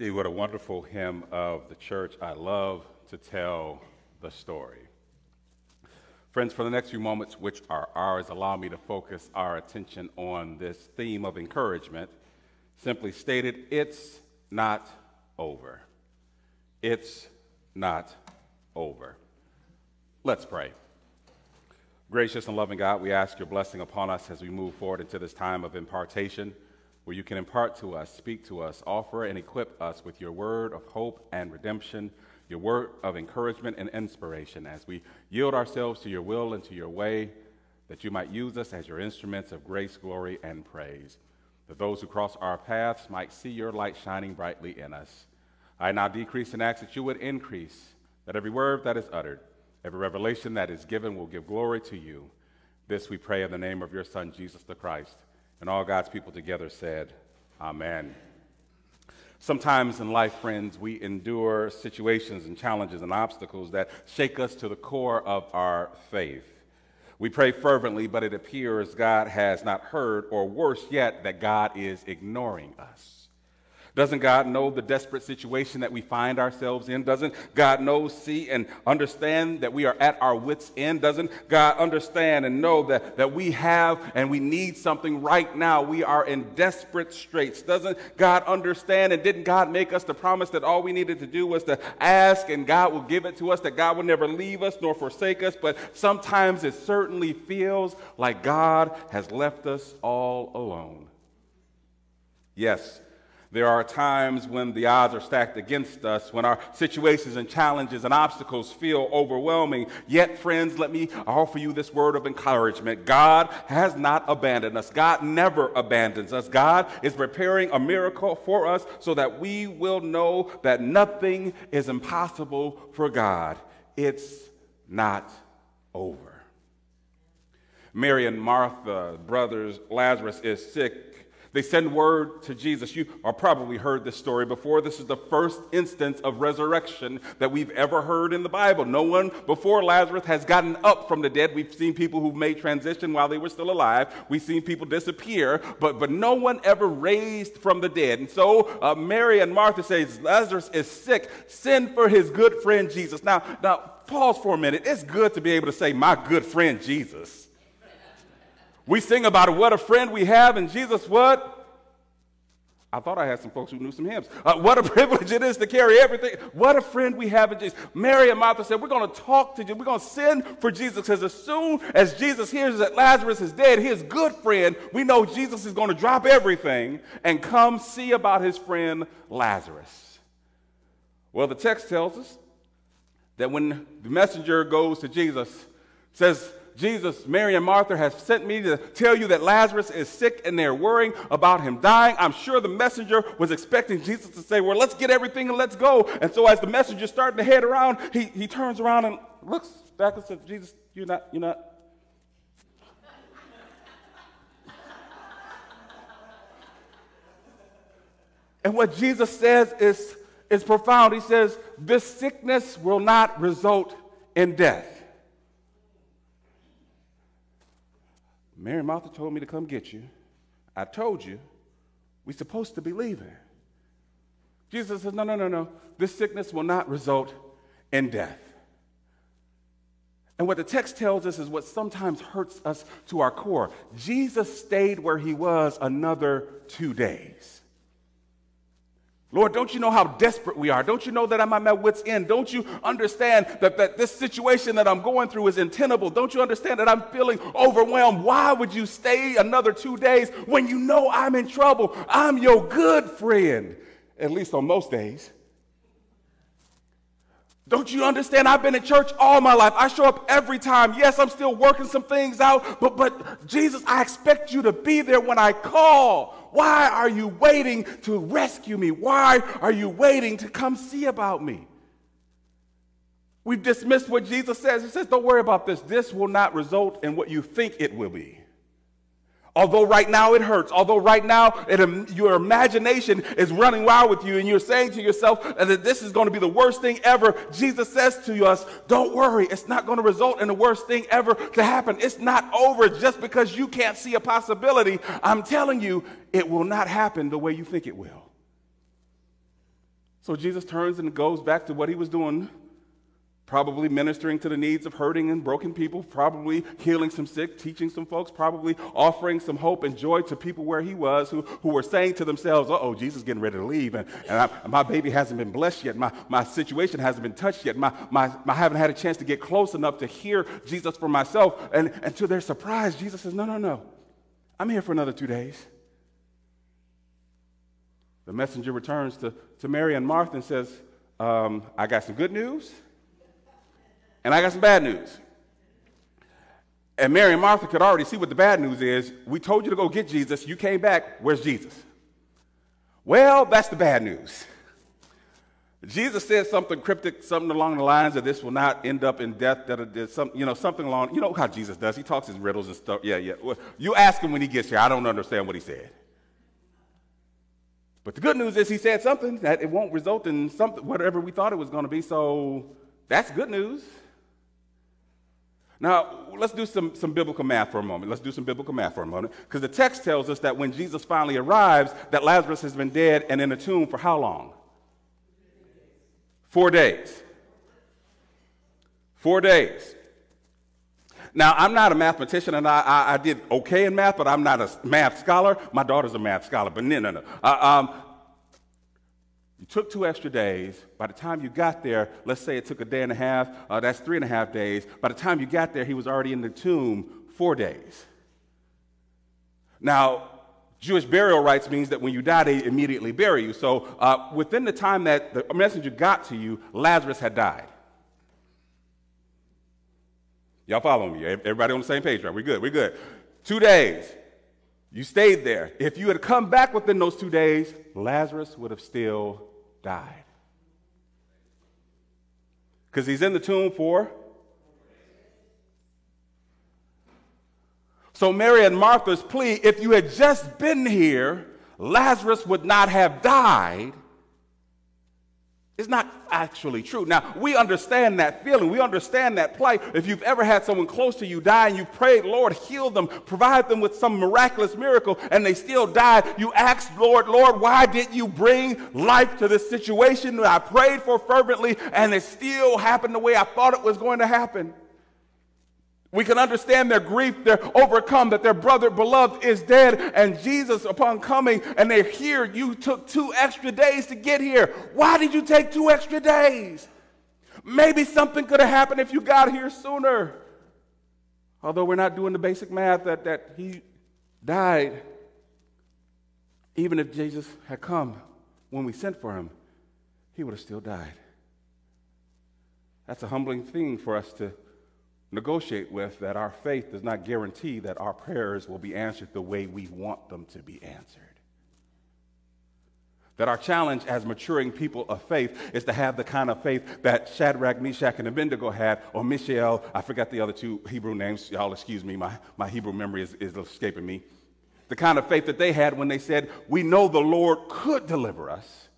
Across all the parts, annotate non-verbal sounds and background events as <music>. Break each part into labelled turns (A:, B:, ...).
A: Steve, what a wonderful hymn of the church. I love to tell the story. Friends, for the next few moments, which are ours, allow me to focus our attention on this theme of encouragement. Simply stated, it's not over. It's not over. Let's pray. Gracious and loving God, we ask your blessing upon us as we move forward into this time of impartation where you can impart to us, speak to us, offer and equip us with your word of hope and redemption, your word of encouragement and inspiration as we yield ourselves to your will and to your way, that you might use us as your instruments of grace, glory, and praise. That those who cross our paths might see your light shining brightly in us. I now decrease and ask that you would increase, that every word that is uttered, every revelation that is given will give glory to you. This we pray in the name of your Son, Jesus the Christ. And all God's people together said, Amen. Sometimes in life, friends, we endure situations and challenges and obstacles that shake us to the core of our faith. We pray fervently, but it appears God has not heard, or worse yet, that God is ignoring us. Doesn't God know the desperate situation that we find ourselves in? Doesn't God know, see, and understand that we are at our wits' end? Doesn't God understand and know that, that we have and we need something right now? We are in desperate straits. Doesn't God understand? And didn't God make us the promise that all we needed to do was to ask and God will give it to us, that God will never leave us nor forsake us? But sometimes it certainly feels like God has left us all alone. Yes. There are times when the odds are stacked against us, when our situations and challenges and obstacles feel overwhelming. Yet, friends, let me offer you this word of encouragement. God has not abandoned us. God never abandons us. God is preparing a miracle for us so that we will know that nothing is impossible for God. It's not over. Mary and Martha, brothers, Lazarus is sick they send word to Jesus. You are probably heard this story before. This is the first instance of resurrection that we've ever heard in the Bible. No one before Lazarus has gotten up from the dead. We've seen people who've made transition while they were still alive. We've seen people disappear, but, but no one ever raised from the dead. And so uh, Mary and Martha says, Lazarus is sick. Send for his good friend Jesus. Now, now, pause for a minute. It's good to be able to say, my good friend Jesus. We sing about. What a friend we have in Jesus. What? I thought I had some folks who knew some hymns. Uh, what a <laughs> privilege it is to carry everything. What a friend we have in Jesus. Mary and Martha said, We're going to talk to you. We're going to send for Jesus because as soon as Jesus hears that Lazarus is dead, his good friend, we know Jesus is going to drop everything and come see about his friend Lazarus. Well, the text tells us that when the messenger goes to Jesus, says, Jesus, Mary, and Martha have sent me to tell you that Lazarus is sick and they're worrying about him dying. I'm sure the messenger was expecting Jesus to say, Well, let's get everything and let's go. And so, as the messenger's starting to head around, he, he turns around and looks back and says, Jesus, you're not, you're not. <laughs> and what Jesus says is, is profound. He says, This sickness will not result in death. Mary Martha told me to come get you. I told you we're supposed to be leaving. Jesus says, No, no, no, no. This sickness will not result in death. And what the text tells us is what sometimes hurts us to our core. Jesus stayed where he was another two days. Lord, don't you know how desperate we are? Don't you know that I'm at my wits' end? Don't you understand that, that this situation that I'm going through is untenable? Don't you understand that I'm feeling overwhelmed? Why would you stay another two days when you know I'm in trouble? I'm your good friend, at least on most days. Don't you understand? I've been in church all my life. I show up every time. Yes, I'm still working some things out, but, but Jesus, I expect you to be there when I call. Why are you waiting to rescue me? Why are you waiting to come see about me? We've dismissed what Jesus says. He says, Don't worry about this. This will not result in what you think it will be. Although right now it hurts, although right now it, your imagination is running wild with you and you're saying to yourself that this is going to be the worst thing ever, Jesus says to us, don't worry, it's not going to result in the worst thing ever to happen. It's not over just because you can't see a possibility. I'm telling you, it will not happen the way you think it will. So Jesus turns and goes back to what he was doing probably ministering to the needs of hurting and broken people, probably healing some sick, teaching some folks, probably offering some hope and joy to people where he was who, who were saying to themselves, oh, Jesus is getting ready to leave, and, and I, my baby hasn't been blessed yet, my, my situation hasn't been touched yet, my, my, I haven't had a chance to get close enough to hear Jesus for myself. And, and to their surprise, Jesus says, no, no, no, I'm here for another two days. The messenger returns to, to Mary and Martha and says, um, I got some good news and I got some bad news. And Mary and Martha could already see what the bad news is. We told you to go get Jesus. You came back. Where's Jesus? Well, that's the bad news. Jesus said something cryptic, something along the lines of this will not end up in death, that some, you know, something along, you know how Jesus does. He talks his riddles and stuff. Yeah, yeah. Well, you ask him when he gets here. I don't understand what he said. But the good news is he said something that it won't result in something, whatever we thought it was going to be. So that's good news. Now, let's do some, some biblical math for a moment. Let's do some biblical math for a moment. Because the text tells us that when Jesus finally arrives, that Lazarus has been dead and in a tomb for how long? Four days. Four days. Now, I'm not a mathematician, and I, I, I, did okay in math, but I'm not a math scholar. My daughter's a math scholar, but no, no, no. Uh, um, took two extra days. By the time you got there, let's say it took a day and a half, uh, that's three and a half days. By the time you got there, he was already in the tomb four days. Now, Jewish burial rites means that when you die, they immediately bury you. So uh, within the time that the messenger got to you, Lazarus had died. Y'all following me? Everybody on the same page, right? We're good. We're good. Two days. You stayed there. If you had come back within those two days, Lazarus would have still died. Because he's in the tomb for. So, Mary and Martha's plea if you had just been here, Lazarus would not have died is not actually true. Now, we understand that feeling. We understand that plight. If you've ever had someone close to you die and you prayed, Lord, heal them, provide them with some miraculous miracle, and they still died, you asked, Lord, Lord, why didn't you bring life to this situation that I prayed for fervently and it still happened the way I thought it was going to happen? We can understand their grief, they're overcome, that their brother beloved is dead, and Jesus, upon coming, and they're here, you took two extra days to get here. Why did you take two extra days? Maybe something could have happened if you got here sooner. Although we're not doing the basic math that, that he died, even if Jesus had come when we sent for him, he would have still died. That's a humbling thing for us to negotiate with that our faith does not guarantee that our prayers will be answered the way we want them to be answered. That our challenge as maturing people of faith is to have the kind of faith that Shadrach, Meshach, and Abednego had, or Mishael, I forgot the other two Hebrew names. Y'all excuse me, my, my Hebrew memory is, is escaping me. The kind of faith that they had when they said, We know the Lord could deliver us,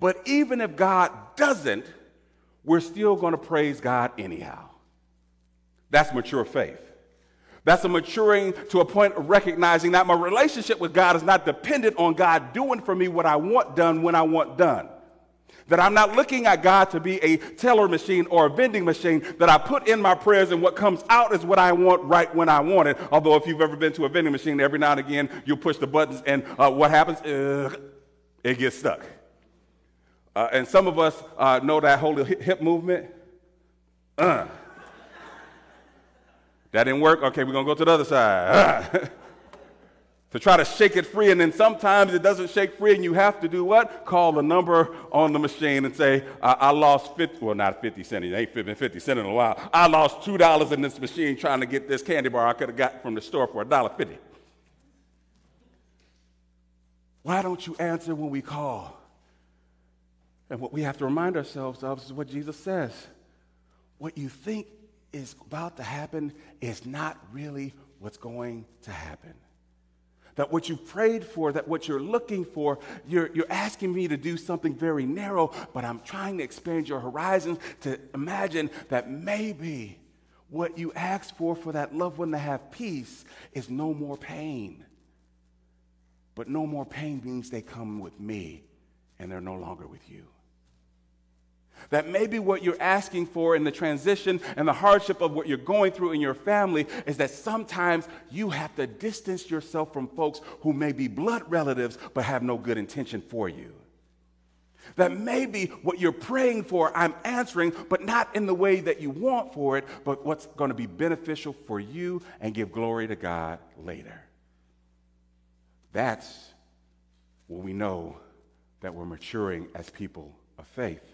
A: but even if God doesn't, we're still going to praise God anyhow. That's mature faith. That's a maturing to a point of recognizing that my relationship with God is not dependent on God doing for me what I want done when I want done. That I'm not looking at God to be a teller machine or a vending machine that I put in my prayers and what comes out is what I want right when I want it. Although, if you've ever been to a vending machine, every now and again you push the buttons and uh, what happens? Uh, it gets stuck. Uh, and some of us uh, know that whole hip movement. That didn't work? Okay, we're going to go to the other side. <laughs> to try to shake it free, and then sometimes it doesn't shake free, and you have to do what? Call the number on the machine and say, I, I lost 50, well, not 50 cents, it ain't been 50 cents in a while. I lost $2 in this machine trying to get this candy bar I could have got from the store for $1.50. Why don't you answer when we call? And what we have to remind ourselves of is what Jesus says. What you think is about to happen is not really what's going to happen. That what you prayed for, that what you're looking for, you're, you're asking me to do something very narrow, but I'm trying to expand your horizons to imagine that maybe what you asked for for that loved one to have peace is no more pain. But no more pain means they come with me and they're no longer with you. That maybe what you're asking for in the transition and the hardship of what you're going through in your family is that sometimes you have to distance yourself from folks who may be blood relatives but have no good intention for you. That maybe what you're praying for, I'm answering, but not in the way that you want for it, but what's going to be beneficial for you and give glory to God later. That's when we know that we're maturing as people of faith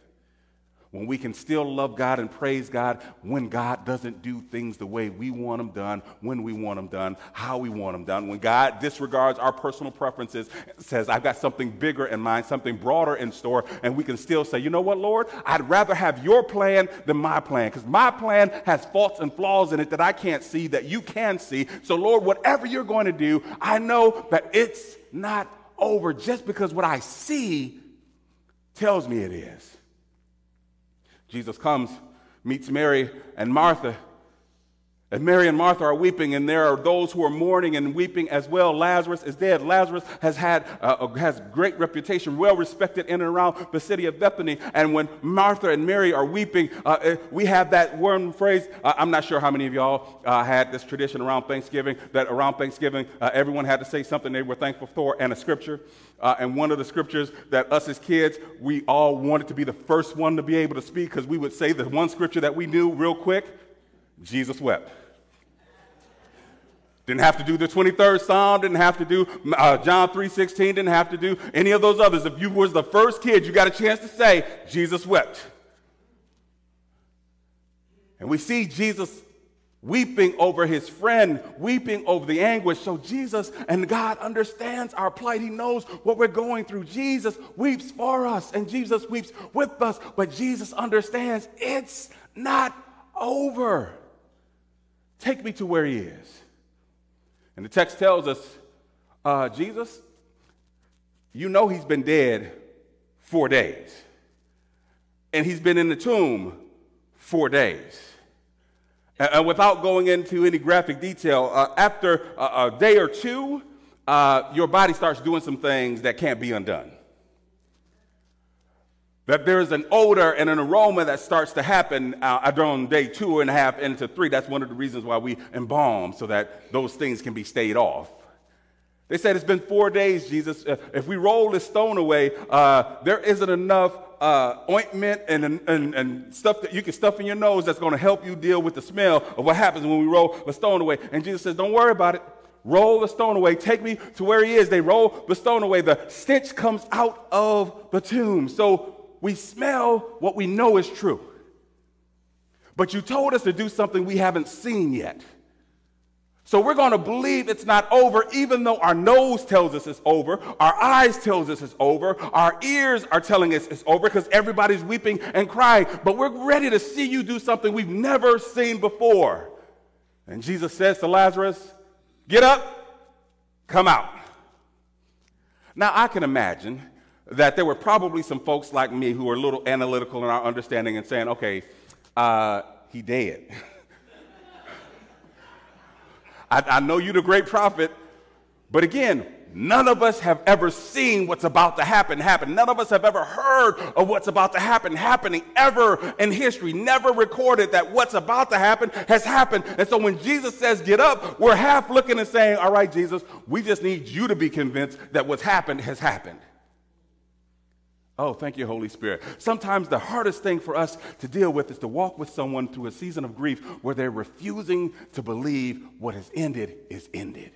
A: when we can still love God and praise God when God doesn't do things the way we want them done, when we want them done, how we want them done, when God disregards our personal preferences, says, I've got something bigger in mind, something broader in store, and we can still say, you know what, Lord, I'd rather have your plan than my plan, because my plan has faults and flaws in it that I can't see, that you can see. So, Lord, whatever you're going to do, I know that it's not over just because what I see tells me it is. Jesus comes, meets Mary and Martha. And Mary and Martha are weeping, and there are those who are mourning and weeping as well. Lazarus is dead. Lazarus has had uh, has great reputation, well respected in and around the city of Bethany. And when Martha and Mary are weeping, uh, eh, we have that one phrase. Uh, I'm not sure how many of y'all uh, had this tradition around Thanksgiving that around Thanksgiving uh, everyone had to say something they were thankful for and a scripture. And one of the scriptures that us as kids, we all wanted to be the first one to be able to speak because we would say the one scripture that we knew real quick Jesus wept. Didn't have to do the 23rd Psalm, didn't have to do uh, John 3.16, didn't have to do any of those others. If you was the first kid, you got a chance to say, Jesus wept. And we see Jesus weeping over his friend, weeping over the anguish. So Jesus and God understands our plight. He knows what we're going through. Jesus weeps for us and Jesus weeps with us, but Jesus understands it's not over. Take me to where he is. And the text tells us uh, Jesus, you know he's been dead four days. And he's been in the tomb four days. And without going into any graphic detail, uh, after a, a, day or two, uh, your body starts doing some things that can't be undone. That there's an odor and an aroma that starts to happen uh, on day two and a half into three. That's one of the reasons why we embalm, so that those things can be stayed off. They said it's been four days, Jesus. Uh, if we roll this stone away, uh, there isn't enough uh, ointment and, and, and stuff that you can stuff in your nose that's going to help you deal with the smell of what happens when we roll the stone away. And Jesus says, Don't worry about it. Roll the stone away. Take me to where he is. They roll the stone away. The stench comes out of the tomb. So we smell what we know is true. But you told us to do something we haven't seen yet. So we're going to believe it's not over, even though our nose tells us it's over, our eyes tells us it's over, our ears are telling us it's over because everybody's weeping and crying. But we're ready to see you do something we've never seen before. And Jesus says to Lazarus, "Get up, come out." Now I can imagine that there were probably some folks like me who were a little analytical in our understanding and saying, "Okay, uh, he dead." <laughs> I, I know you're the great prophet, but again, none of us have ever seen what's about to happen happen. None of us have ever heard of what's about to happen happening ever in history. Never recorded that what's about to happen has happened. And so when Jesus says get up, we're half looking and saying, all right, Jesus, we just need you to be convinced that what's happened has happened. Oh, thank you, Holy Spirit. Sometimes the hardest thing for us to deal with is to walk with someone through a season of grief where they're refusing to believe what has ended is ended.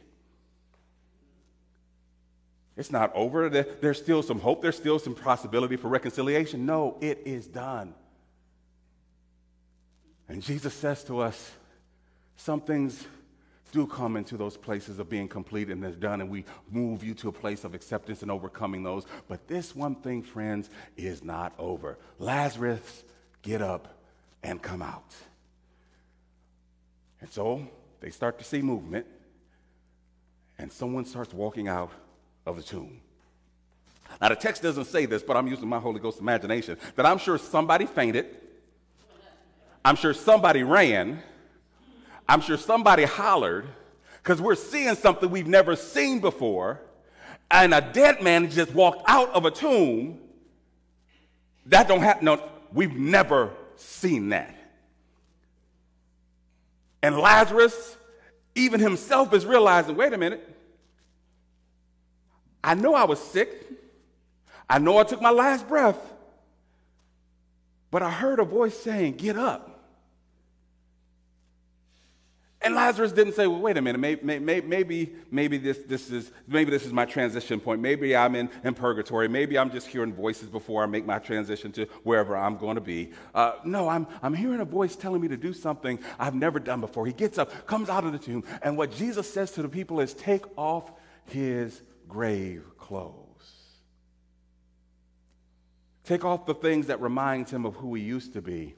A: It's not over. There's still some hope. There's still some possibility for reconciliation. No, it is done. And Jesus says to us, some things do come into those places of being complete and they're done, and we move you to a place of acceptance and overcoming those. But this one thing, friends, is not over. Lazarus, get up and come out. And so they start to see movement, and someone starts walking out of the tomb. Now, the text doesn't say this, but I'm using my Holy Ghost imagination that I'm sure somebody fainted, I'm sure somebody ran I'm sure somebody hollered because we're seeing something we've never seen before. And a dead man just walked out of a tomb. That don't happen. No, we've never seen that. And Lazarus, even himself, is realizing wait a minute. I know I was sick. I know I took my last breath. But I heard a voice saying, Get up. And Lazarus didn't say, well, wait a minute, maybe, maybe, maybe, this, this, is, maybe this is my transition point. Maybe I'm in, in purgatory. Maybe I'm just hearing voices before I make my transition to wherever I'm going to be. Uh, no, I'm, I'm hearing a voice telling me to do something I've never done before. He gets up, comes out of the tomb, and what Jesus says to the people is, take off his grave clothes. Take off the things that reminds him of who he used to be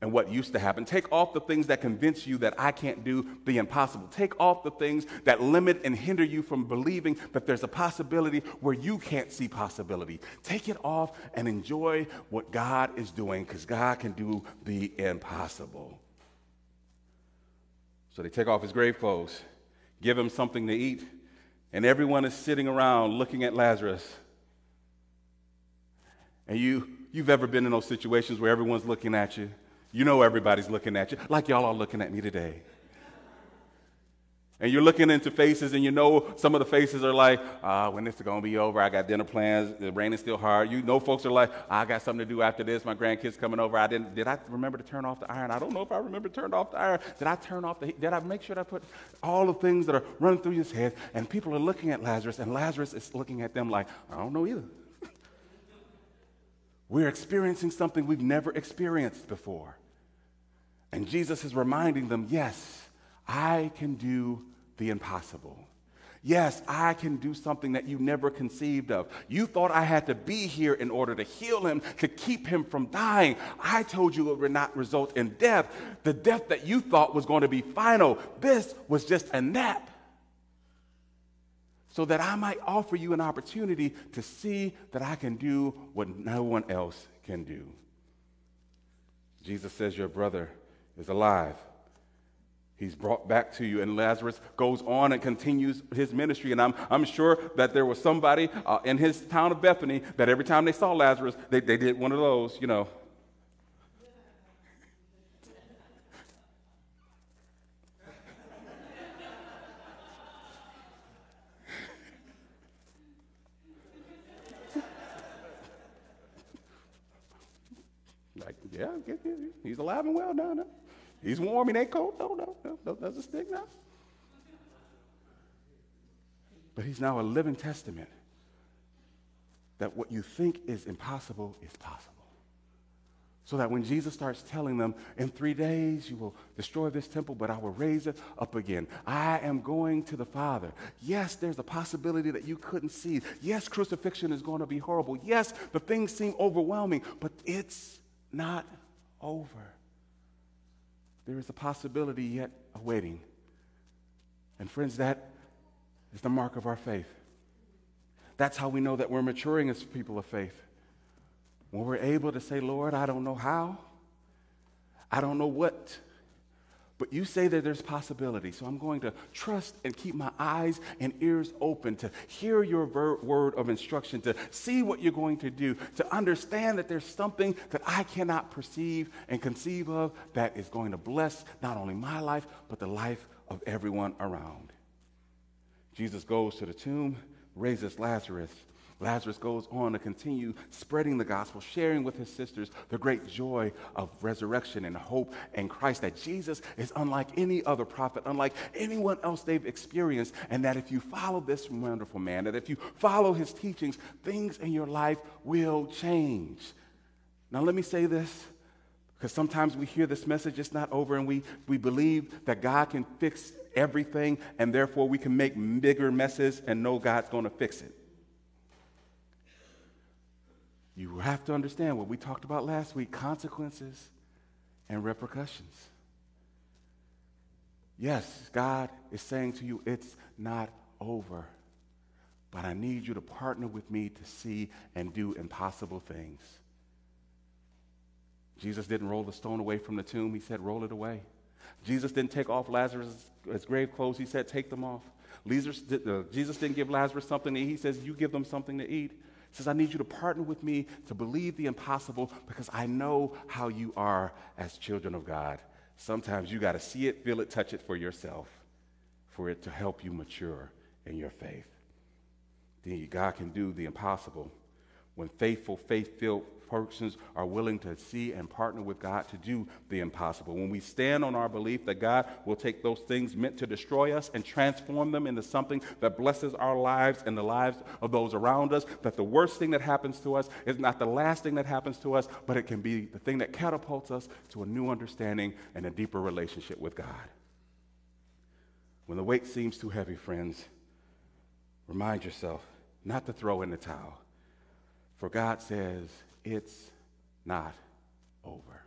A: and what used to happen. Take off the things that convince you that I can't do the impossible. Take off the things that limit and hinder you from believing that there's a possibility where you can't see possibility. Take it off and enjoy what God is doing because God can do the impossible. So they take off his grave clothes, give him something to eat, and everyone is sitting around looking at Lazarus. And you, you've ever been in those situations where everyone's looking at you you know everybody's looking at you, like y'all are looking at me today. And you're looking into faces, and you know some of the faces are like, ah, when this is going to be over? I got dinner plans. The rain is still hard. You know folks are like, I got something to do after this. My grandkids coming over. I didn't, did I remember to turn off the iron? I don't know if I remember to turn off the iron. Did I turn off the? Did I make sure I put all the things that are running through his head? And people are looking at Lazarus, and Lazarus is looking at them like, I don't know either. <laughs> We're experiencing something we've never experienced before. And Jesus is reminding them yes, I can do the impossible. Yes, I can do something that you never conceived of. You thought I had to be here in order to heal him, to keep him from dying. I told you it would not result in death, the death that you thought was going to be final. This was just a nap. So that I might offer you an opportunity to see that I can do what no one else can do. Jesus says, Your brother is alive. He's brought back to you. And Lazarus goes on and continues his ministry. And I'm, I'm sure that there was somebody uh, in his town of Bethany that every time they saw Lazarus, they, they did one of those, you know. <laughs> like, yeah, he's alive and well now. now. He's warm, he ain't cold. No, no, no, no doesn't stick now. But he's now a living testament that what you think is impossible is possible. So that when Jesus starts telling them, in three days you will destroy this temple, but I will raise it up again. I am going to the Father. Yes, there's a possibility that you couldn't see. Yes, crucifixion is going to be horrible. Yes, the things seem overwhelming, but it's not over there is a possibility yet awaiting. And friends, that is the mark of our faith. That's how we know that we're maturing as people of faith. When we're able to say, Lord, I don't know how, I don't know what, but you say that there's possibility. So I'm going to trust and keep my eyes and ears open to hear your ver- word of instruction, to see what you're going to do, to understand that there's something that I cannot perceive and conceive of that is going to bless not only my life, but the life of everyone around. Jesus goes to the tomb, raises Lazarus, Lazarus goes on to continue spreading the gospel, sharing with his sisters the great joy of resurrection and hope in Christ, that Jesus is unlike any other prophet, unlike anyone else they've experienced, and that if you follow this wonderful man, that if you follow his teachings, things in your life will change. Now, let me say this. Because sometimes we hear this message, it's not over, and we, we believe that God can fix everything, and therefore we can make bigger messes and know God's going to fix it. You have to understand what we talked about last week consequences and repercussions. Yes, God is saying to you, it's not over. But I need you to partner with me to see and do impossible things. Jesus didn't roll the stone away from the tomb, he said, roll it away. Jesus didn't take off Lazarus' grave clothes, he said, take them off. Uh, Jesus didn't give Lazarus something to eat, he says, you give them something to eat. Says, I need you to partner with me to believe the impossible because I know how you are as children of God. Sometimes you got to see it, feel it, touch it for yourself for it to help you mature in your faith. Then God can do the impossible when faithful, faith filled persons are willing to see and partner with God to do the impossible. When we stand on our belief that God will take those things meant to destroy us and transform them into something that blesses our lives and the lives of those around us, that the worst thing that happens to us is not the last thing that happens to us, but it can be the thing that catapults us to a new understanding and a deeper relationship with God. When the weight seems too heavy, friends, remind yourself not to throw in the towel. For God says, it's not over.